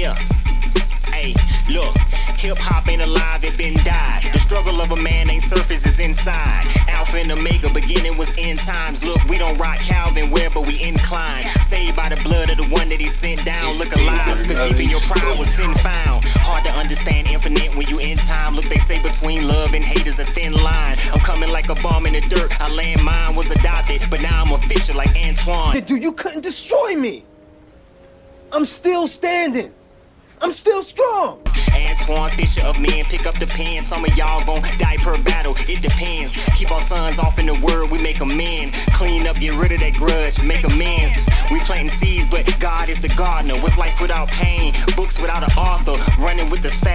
Yeah. Hey, look, hip hop ain't alive, it been died. The struggle of a man ain't surface, is inside. Alpha and Omega, beginning was end times. Look, we don't rock Calvin Ware, but we incline. Saved by the blood of the one that he sent down. Look alive, cause deep in your pride was sin found. Hard to understand infinite when you in time. Look, they say between love and hate is a thin line. I'm coming like a bomb in the dirt. I land mine was adopted, but now I'm official like Antwone. Dude, you couldn't destroy me. I'm still standing. I'm still strong. Antwone Fisher of men, pick up the pen. Some of y'all gon' die per battle. It depends. Keep our sons off in the world, we make men. Clean up, get rid of that grudge, make amends. We planting seeds, but God is the gardener. What's life without pain? Books without an author. Running with the staff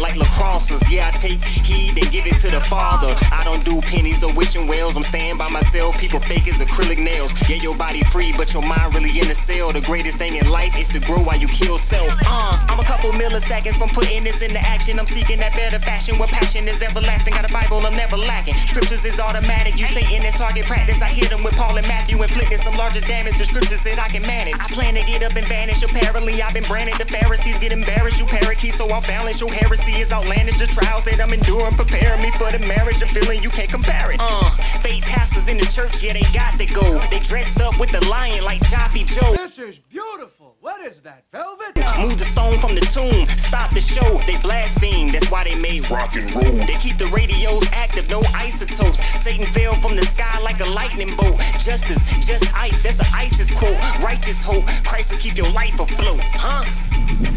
like lacrossers. Yeah, I take heed and give it to the Father. I don't do pennies or wishing wells. I'm staying by myself. People fake as acrylic nails. Yeah, your body free, but your mind really in the cell. The greatest thing in life is to grow while you kill self. Uh, I'm a couple milliseconds from putting this into action. I'm seeking that better fashion where passion is everlasting. Got a Bible, I'm never lacking. Scriptures is automatic. You say in this target practice. I hit them with Paul and Matthew, inflicting some larger damage. The scriptures said I can manage. I plan to get up and vanish. Apparently, I've been branded. The Pharisees get embarrassed. You parakeet, so I'll balance. Your heresy is outlandish. The trials that I'm enduring preparing me for the marriage. A feeling you can't compare it. Uh, fake pastors in the church, yeah, they got to go. They dressed up with the lion like Jaffe Joe. This is beautiful. What is that, velvet? Move the stone from the tomb, stop the show. They blaspheme, that's why they made rock and roll. They keep the radios active, no isotopes. Satan fell from the sky like a lightning bolt. Justice, just ice, that's an ISIS quote. Righteous hope, Christ will keep your life afloat, huh?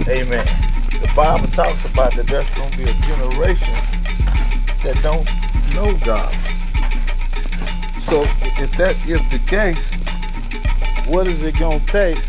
Amen. The Bible talks about that there's going to be a generation that don't know God. So if that is the case, what is it going to take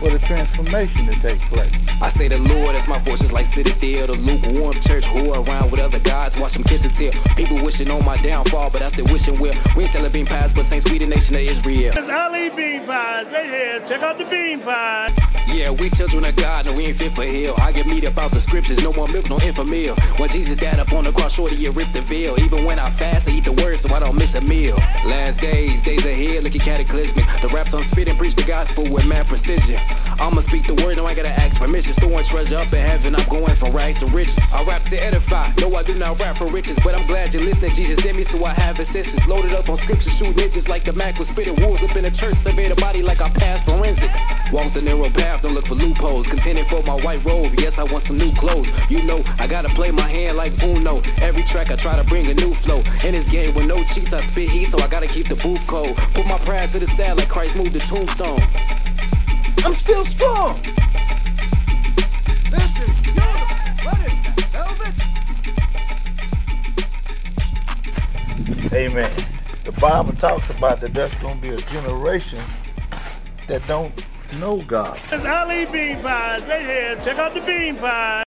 for the transformation to take place? I say the Lord as my forces like city, Citadel, the lukewarm church whore around with other gods, watch them kiss and tell. People wishing on my downfall, but I still wishing well. We ain't selling bean pies, but Saints, we the nation of Israel. It's Ali Bean Pies right here. Check out the bean pie. Yeah, we children of God, no, we ain't fit for hell. I get meat about the scriptures, no more milk, no Enfamil. When Jesus died up on the cross, shorty, you ripped the veil. Even when I fast, I eat the word so I don't miss a meal. Last days, days ahead, looking cataclysmic. The raps I'm spitting, preach the gospel with mad precision. I'ma speak the word, no, I gotta ask permission. Storing treasure up in heaven, I'm going from rags to riches. I rap to edify, no, I do not rap for riches, but I'm glad you're listening. Jesus sent me, so I have assistance. Loaded up on scripture, shoot ninjas like the Mac was spitting wolves up in the church. Survey the body like I passed forensics. Walk the narrow path, don't look for loopholes. Contending for my white robe, yes, I want some new clothes. You know, I gotta play my hand like Uno. Every track I try to bring a new flow. In this game with no cheats, I spit heat, so I gotta keep the booth cold. Put my pride to the side like Christ moved the tombstone. I'm still strong. Amen. The Bible talks about that there's going to be a generation that don't know God. It's Ali Bean Pies right here. Check out the bean pie.